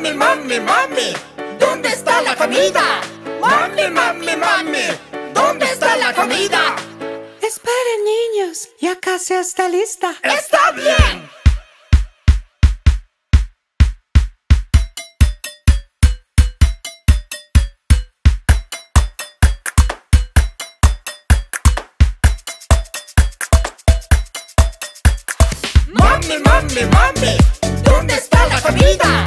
mami, mami, mami, ¿dónde está la comida? Mami, mami, mami, ¿dónde está la comida? Esperen niños, ya casi está lista. ¡Está bien! Mami, mami, mami, ¿dónde está la comida?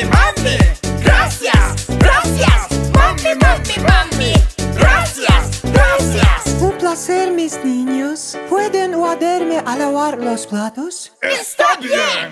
mami. Gracias, gracias, mami, mami, mami. Gracias, gracias. Un placer, mis niños. ¿Pueden ayudarme a lavar los platos? Está bien.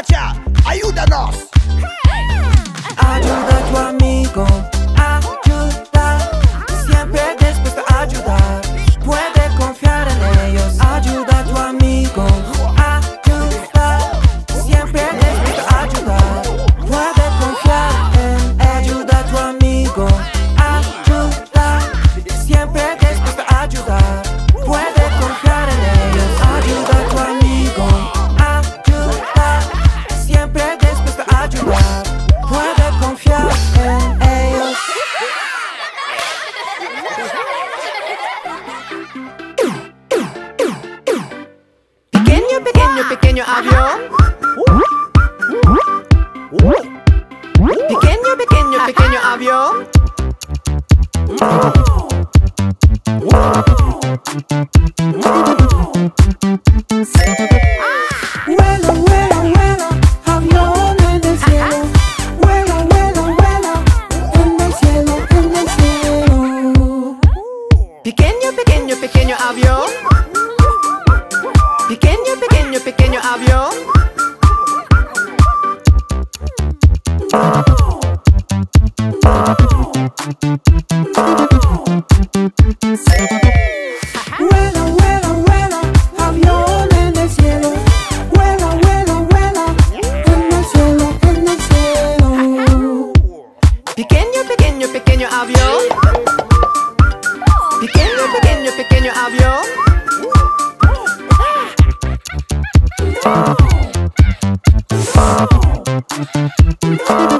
Kátia, ajuda nós! Ajuda tu amigo avión. Vuela, vuela, vuela, avión en el cielo. Vuela, vuela, vuela, en el cielo, en el cielo. Pequeño, pequeño, pequeño avión. Pequeño, pequeño, pequeño avión. Uh.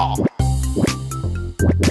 what?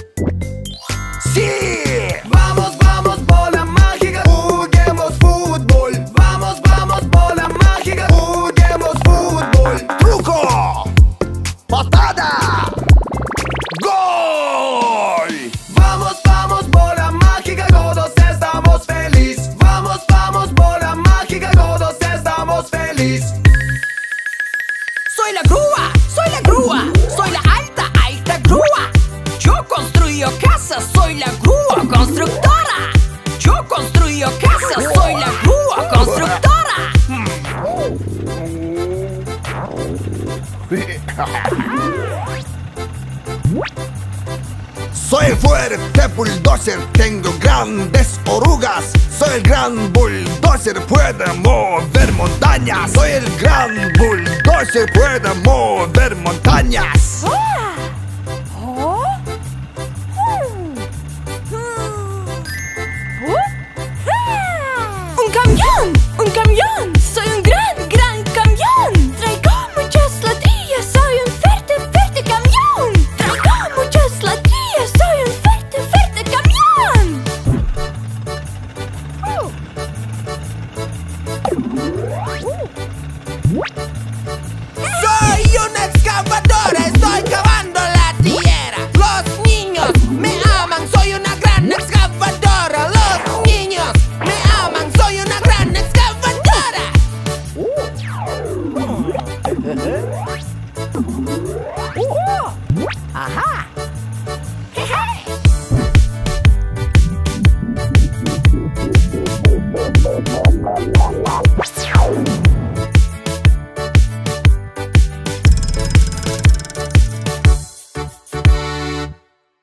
Soy fuerte bulldozer, tengo grandes orugas. Soy el gran bulldozer, puedo mover montañas. Soy el gran bulldozer, puedo mover montañas.